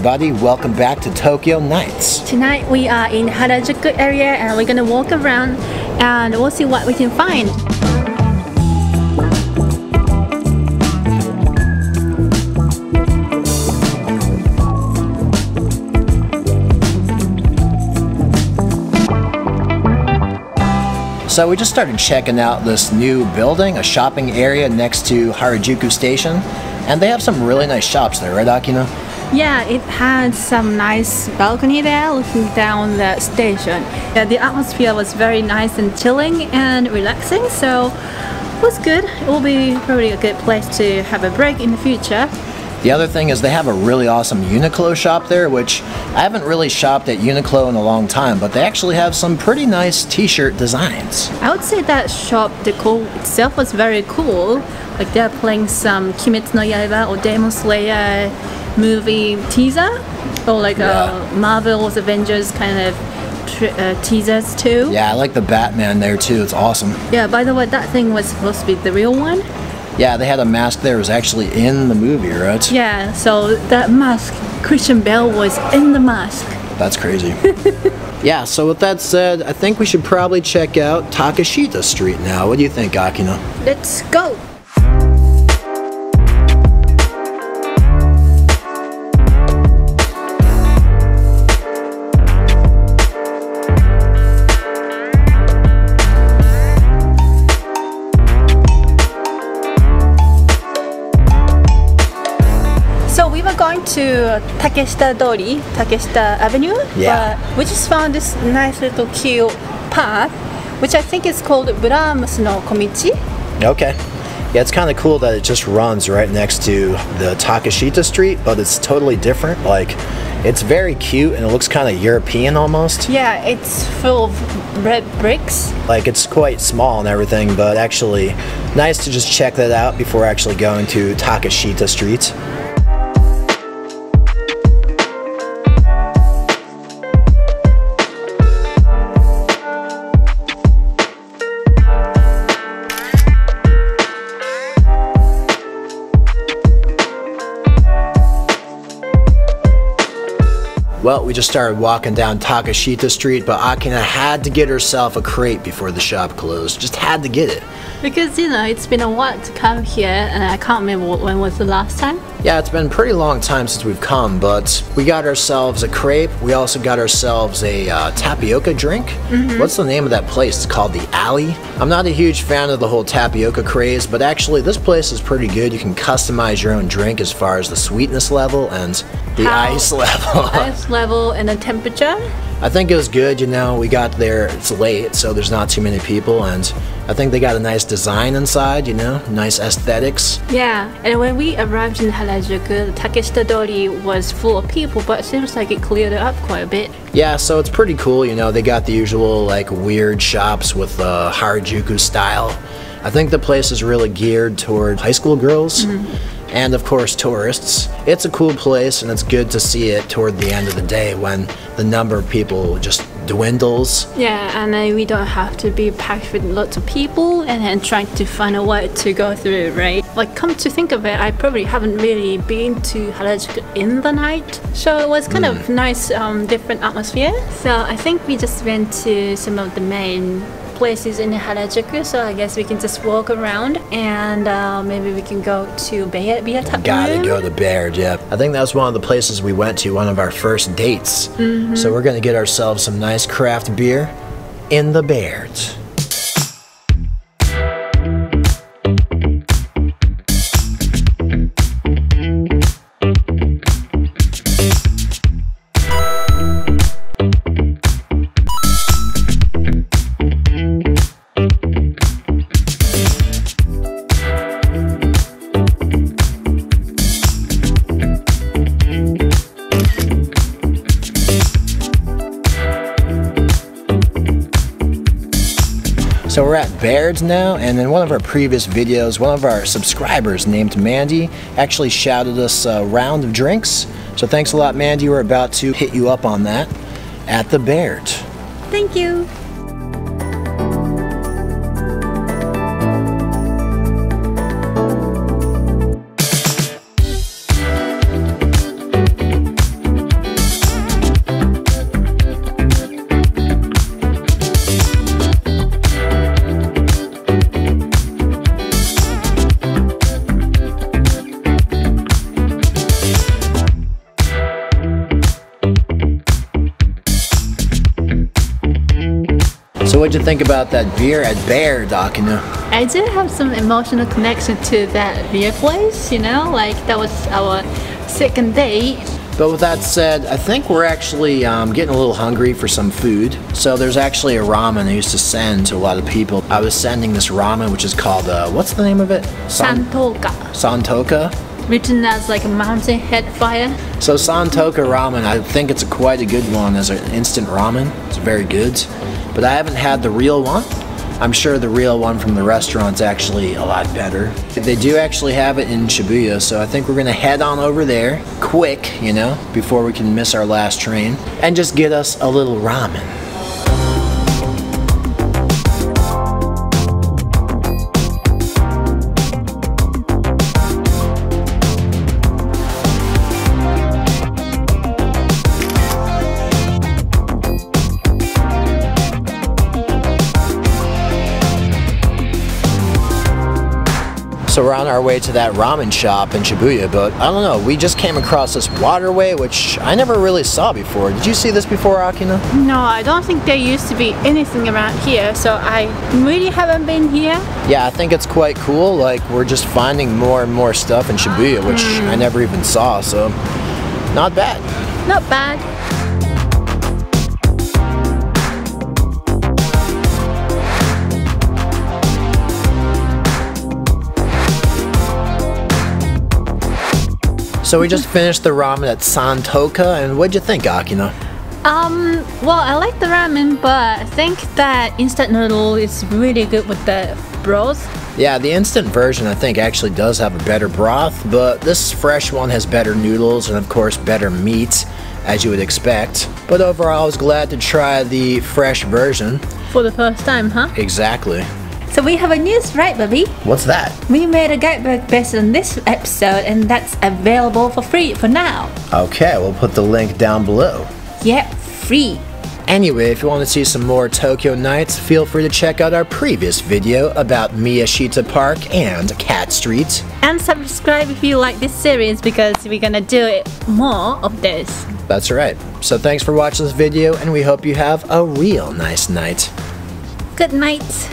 everybody. Welcome back to Tokyo Nights. Tonight we are in Harajuku area and we're gonna walk around and we'll see what we can find. So we just started checking out this new building, a shopping area next to Harajuku Station. And they have some really nice shops there, right Akina? Yeah, it had some nice balcony there looking down the station. Yeah, the atmosphere was very nice and chilling and relaxing, so it was good. It will be probably a good place to have a break in the future. The other thing is they have a really awesome Uniqlo shop there, which I haven't really shopped at Uniqlo in a long time, but they actually have some pretty nice t-shirt designs. I would say that shop decor itself was very cool. Like they're playing some Kimetsu no Yaiba or Demon Slayer movie teaser, or like Yeah. uh, Marvel's Avengers kind of tr- uh, teasers too. Yeah, I like the Batman there too. It's awesome. Yeah, by the way, that thing was supposed to be the real one. Yeah, they had a mask there. It was actually in the movie, right? Yeah, so that mask, Christian Bale was in the mask. That's crazy. yeah, so with that said, I think we should probably check out Takeshita Street now. What do you think, Akina? Let's go! We were going to Takeshita Dori, Takeshita Avenue, Yeah. but we just found this nice little cute path, which I think is called Brahms no Komichi. Okay. Yeah, it's kind of cool that it just runs right next to the Takeshita Street, but it's totally different. Like, it's very cute and it looks kind of European almost. Yeah, it's full of red bricks. Like, it's quite small and everything, but actually, nice to just check that out before actually going to Takeshita Street. Well, we just started walking down Takeshita Street, but Akina had to get herself a crate before the shop closed. Just had to get it. Because you know, it's been a while to come here, and I can't remember when was the last time. Yeah, it's been a pretty long time since we've come, but we got ourselves a crepe. We also got ourselves a uh, tapioca drink. What's the name of that place? It's called the Alley. I'm not a huge fan of the whole tapioca craze, but actually, this place is pretty good. You can customize your own drink as far as the sweetness level and the How- ice level. Ice level and the temperature. I think it was good, you know, we got there, it's late, so there's not too many people, and I think they got a nice design inside, you know, nice aesthetics. Yeah, and when we arrived in Harajuku, the Takeshita Dori was full of people, but it seems like it cleared up quite a bit. Yeah, so it's pretty cool, you know, they got the usual, like, weird shops with uh, Harajuku style. I think the place is really geared toward high school girls. And of course, tourists. It's a cool place, and it's good to see it toward the end of the day when the number of people just dwindles. Yeah, and then we don't have to be packed with lots of people and then trying to find a way to go through, right? Like, come to think of it, I probably haven't really been to Harajuku in the night, so it was kind of nice, um, different atmosphere. So I think we just went to some of the main places in Harajuku, so I guess we can just walk around and uh, maybe we can go to beer Tap Gotta go to Baird, yeah. I think that's one of the places we went to, one of our first dates. So we're gonna get ourselves some nice craft beer in the Bairds. So we're at Baird's now, and in one of our previous videos, one of our subscribers named Mandy actually shouted us a round of drinks. So thanks a lot, Mandy. We're about to hit you up on that at the Baird. Thank you. What'd you think about that beer at Baird, Akina? I do have some emotional connection to that beer place, you know, like that was our second date. But with that said, I think we're actually um, getting a little hungry for some food. So there's actually a ramen I used to send to a lot of people. I was sending this ramen, which is called, uh, what's the name of it? San- Santouka, Santouka? Written as like a mountain head fire. So Santouka ramen, I think it's a quite a good one as an instant ramen. It's very good. But I haven't had the real one. I'm sure the real one from the restaurant's actually a lot better. They do actually have it in Shibuya, so I think we're gonna head on over there quick, you know, before we can miss our last train, and just get us a little ramen. So we're on our way to that ramen shop in Shibuya, but I don't know, we just came across this waterway which I never really saw before. Did you see this before, Akina? No, I don't think there used to be anything around here, so I really haven't been here. Yeah, I think it's quite cool. Like we're just finding more and more stuff in Shibuya, which I hmm. never even saw, so not bad. Not bad. So we just finished the ramen at Santouka, and what'd you think, Akina? Um, well, I like the ramen, but I think that instant noodle is really good with the broth. Yeah, the instant version I think actually does have a better broth, but this fresh one has better noodles and of course better meat, as you would expect. But overall, I was glad to try the fresh version. For the first time, huh? Exactly. So we have a news, right, Bobby? What's that? We made a guidebook based on this episode, and that's available for free for now. Okay, we'll put the link down below. Yep, free. Anyway, if you want to see some more Tokyo Nights, feel free to check out our previous video about Miyashita Park and Cat Street. And subscribe if you like this series because we're gonna do it more of this. That's right. So thanks for watching this video, and we hope you have a real nice night. Good night.